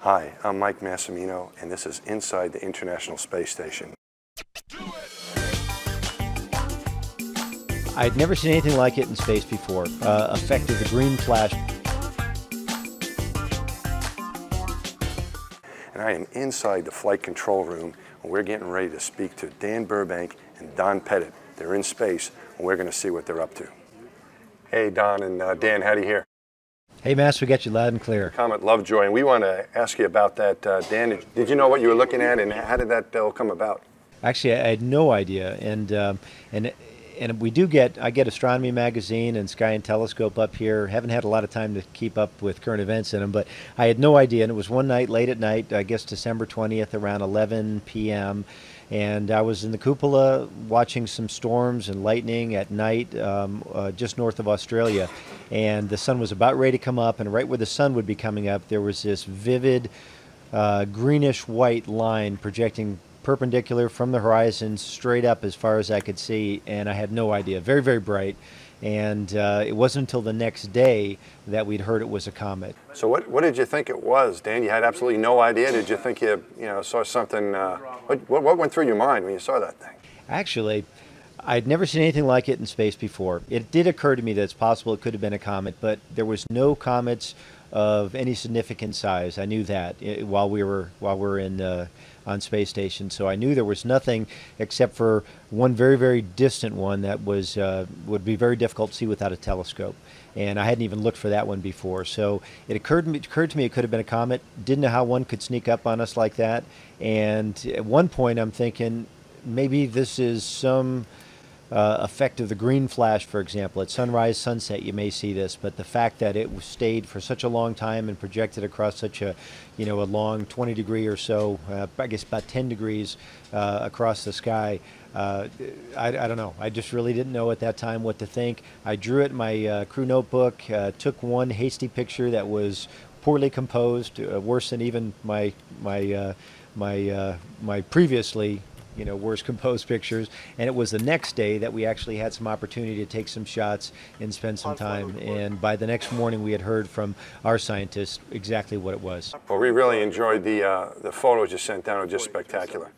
Hi, I'm Mike Massimino, and this is Inside the International Space Station. I'd never seen anything like it in space before. Uh, effective, the green flash. And I am inside the flight control room, and we're getting ready to speak to Dan Burbank and Don Pettit. They're in space, and we're going to see what they're up to. Hey, Don and uh, Dan, you here. Hey, Mass, we got you loud and clear. Comet Lovejoy, and we want to ask you about that. Uh, Dan, did, did, you know what you were looking at, and how did that all come about? Actually, I had no idea, and um, and and we do get I get Astronomy Magazine and Sky and Telescope up here. Haven't had a lot of time to keep up with current events in them, but I had no idea. And it was one night late at night, I guess December 20th, around 11 p.m. And I was in the cupola watching some storms and lightning at night um, uh, just north of Australia. And the sun was about ready to come up, and right where the sun would be coming up, there was this vivid uh, greenish white line projecting perpendicular from the horizon straight up as far as I could see, and I had no idea. Very, very bright. And uh, it wasn't until the next day that we'd heard it was a comet. So, what, what did you think it was, Dan? You had absolutely no idea. Did you think you, you know, saw something? Uh, what, what went through your mind when you saw that thing? Actually, I'd never seen anything like it in space before. It did occur to me that it's possible it could have been a comet, but there was no comets of any significant size. I knew that eh, while we were while we were in uh, on space station. So I knew there was nothing except for one very very distant one that was uh, would be very difficult to see without a telescope. And I hadn't even looked for that one before. So it occurred to me, it occurred to me it could have been a comet. Didn't know how one could sneak up on us like that. And at one point I'm thinking maybe this is some uh, effect of the green flash, for example. At sunrise, sunset, you may see this, but the fact that it stayed for such a long time and projected across such a, you know, a long 20 degree or so, uh, I guess about 10 degrees uh, across the sky, uh, I, I, don't know. I just really didn't know at that time what to think. I drew it in my uh, crew notebook, uh, took one hasty picture that was poorly composed, worse than even my my my my previously you know, worst composed pictures. And it was the next day that we actually had some opportunity to take some shots and spend some time. And by the next morning, we had heard from our scientists exactly what it was. Well, we really enjoyed the uh, the photos you sent down. It was just spectacular.